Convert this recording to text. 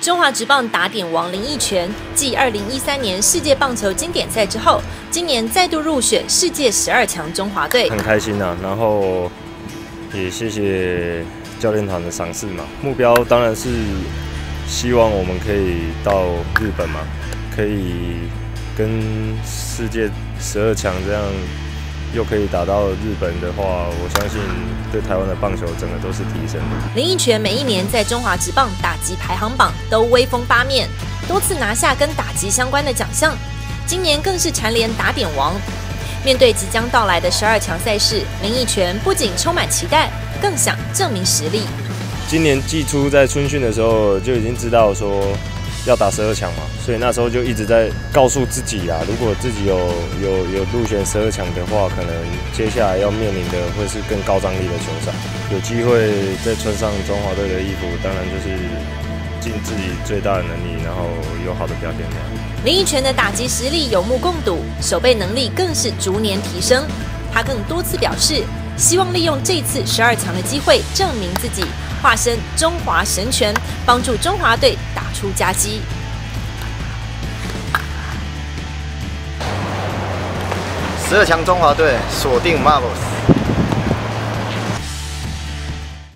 中华职棒打点王林奕泉，继二零一三年世界棒球经典赛之后，今年再度入选世界十二强中华队，很开心啊！然后也谢谢教练团的赏识嘛。目标当然是希望我们可以到日本嘛，可以跟世界十二强这样。又可以打到日本的话，我相信对台湾的棒球整个都是提升的。林奕泉每一年在中华职棒打击排行榜都威风八面，多次拿下跟打击相关的奖项，今年更是蝉联打点王。面对即将到来的十二强赛事，林奕泉不仅充满期待，更想证明实力。今年季初在春训的时候就已经知道说。要打十二强嘛，所以那时候就一直在告诉自己啊，如果自己有有有入选十二强的话，可能接下来要面临的会是更高张力的球赛。有机会再穿上中华队的衣服，当然就是尽自己最大的能力，然后有好的表现。林奕泉的打击实力有目共睹，守备能力更是逐年提升。他更多次表示，希望利用这次十二强的机会证明自己。化身中华神拳，帮助中华队出夹击。十二强中华队锁定 Marvels。